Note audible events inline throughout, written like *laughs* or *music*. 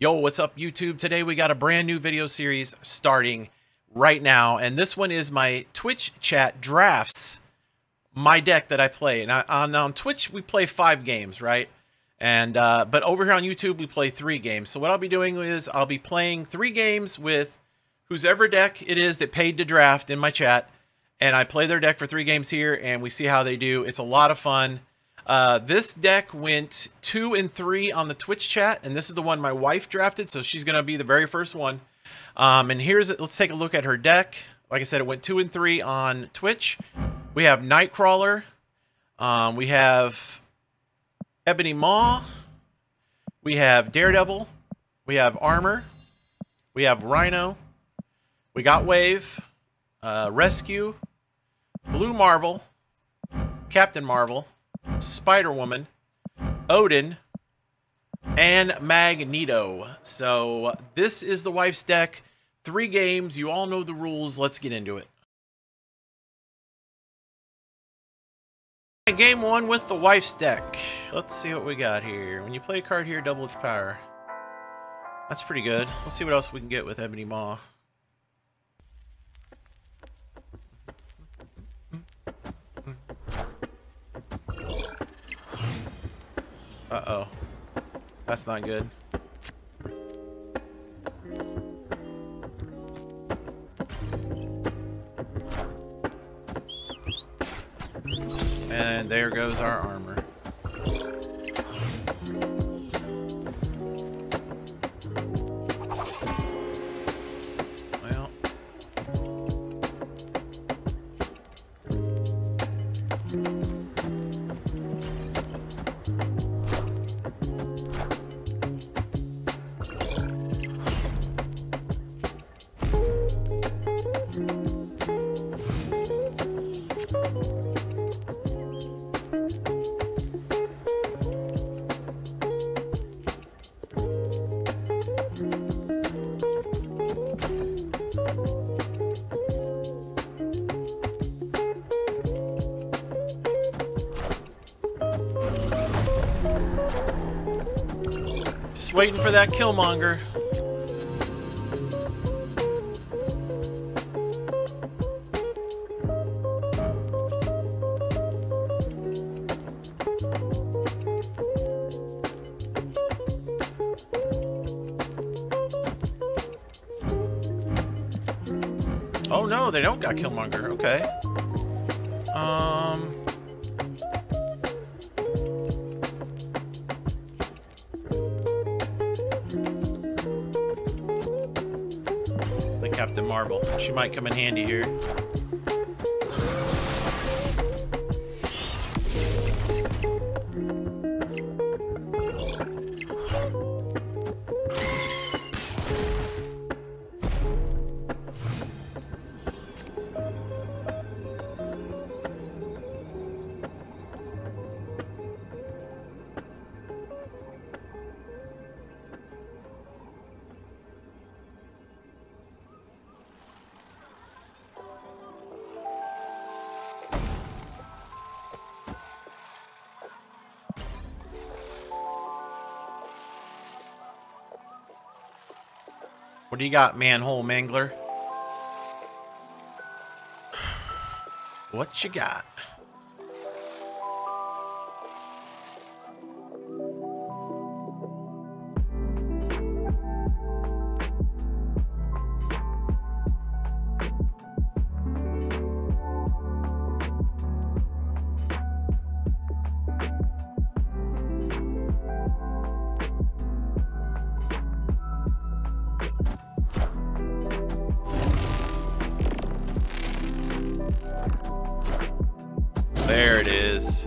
Yo, what's up YouTube? Today we got a brand new video series starting right now. And this one is my Twitch chat drafts, my deck that I play. And I, on, on Twitch, we play five games, right? And uh, But over here on YouTube, we play three games. So what I'll be doing is I'll be playing three games with whosever deck it is that paid to draft in my chat. And I play their deck for three games here and we see how they do. It's a lot of fun. Uh, this deck went two and three on the Twitch chat, and this is the one my wife drafted, so she's going to be the very first one. Um, and here's it. Let's take a look at her deck. Like I said, it went two and three on Twitch. We have Nightcrawler. Um, we have Ebony Maw. We have Daredevil. We have Armor. We have Rhino. We got Wave. Uh, Rescue. Blue Marvel. Captain Marvel. Spider Woman, Odin, and Magneto. So this is the wife's deck. Three games. You all know the rules. Let's get into it. Game one with the wife's deck. Let's see what we got here. When you play a card here, double its power. That's pretty good. Let's see what else we can get with Ebony Maw. Uh-oh. That's not good. And there goes our armor. Waiting for that Killmonger. Oh no, they don't got Killmonger. Okay. Um. Marvel. She might come in handy here. What do you got, manhole mangler? *sighs* What you got? There it is.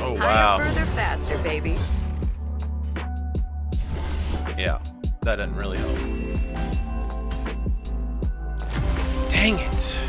Oh, wow. Higher, further, faster, baby. Yeah, that doesn't really help. Dang it.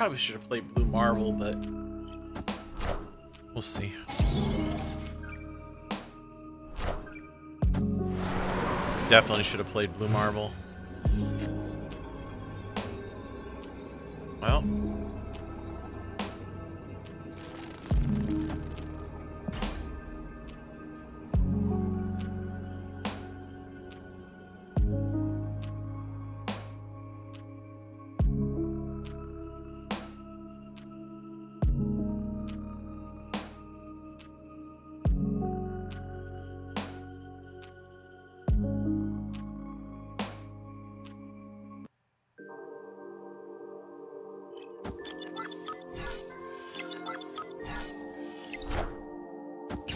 Probably should have played Blue Marvel, but we'll see. Definitely should have played Blue Marvel.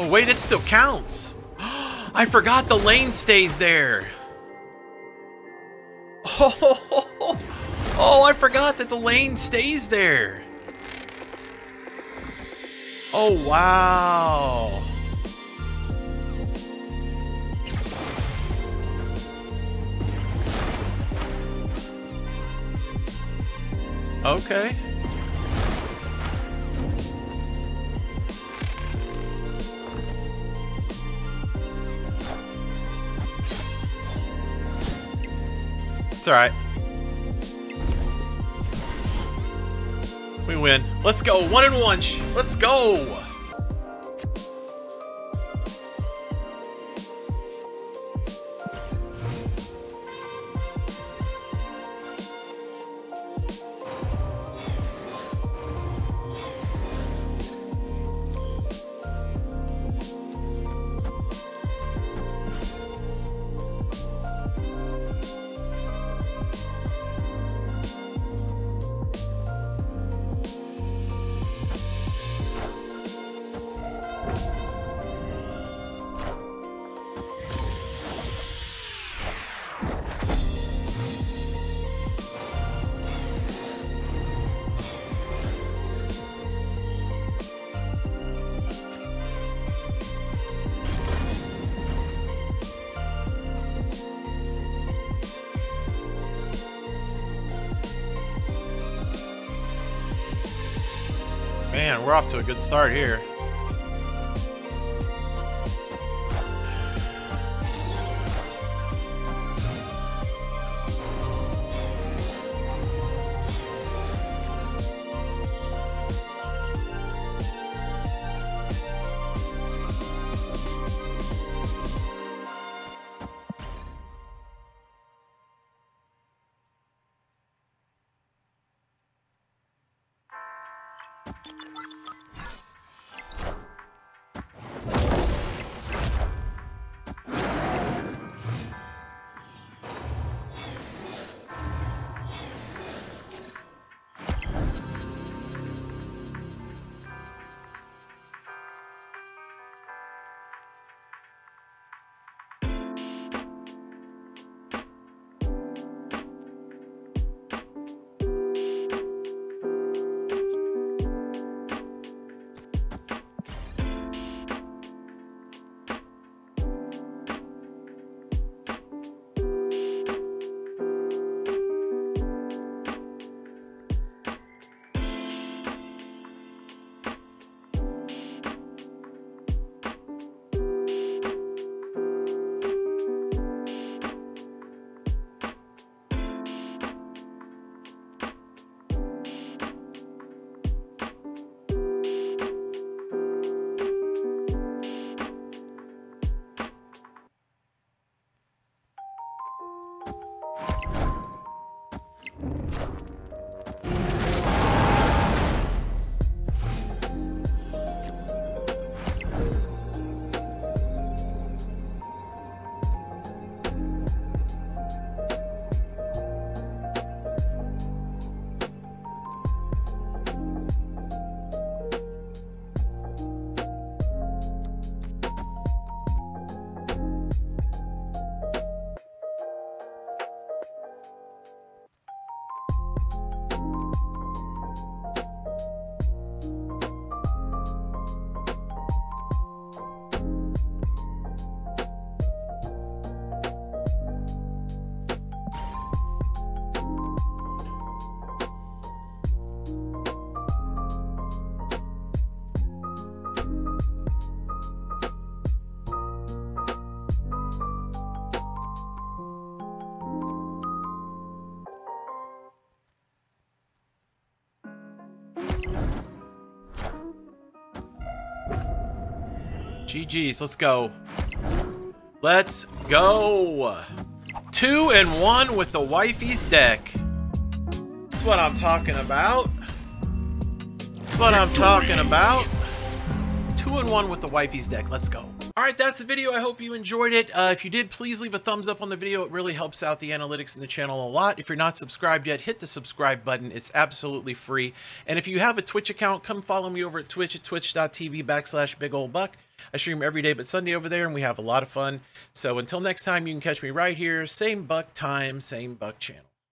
Oh, wait, it still counts. *gasps* I forgot the lane stays there. Oh, *laughs* oh, I forgot that the lane stays there. Oh, wow. Okay. It's alright. We win. Let's go. One and one. Let's go. Man, we're off to a good start here. GG's. Let's go. Let's go. Two and one with the wifey's deck. That's what I'm talking about. That's what I'm talking about. Two and one with the wifey's deck. Let's go. All right, that's the video. I hope you enjoyed it. Uh, if you did, please leave a thumbs up on the video. It really helps out the analytics in the channel a lot. If you're not subscribed yet, hit the subscribe button. It's absolutely free. And if you have a Twitch account, come follow me over at Twitch at twitch.tv backslash big old buck. I stream every day but Sunday over there, and we have a lot of fun. So until next time, you can catch me right here. Same buck time, same buck channel.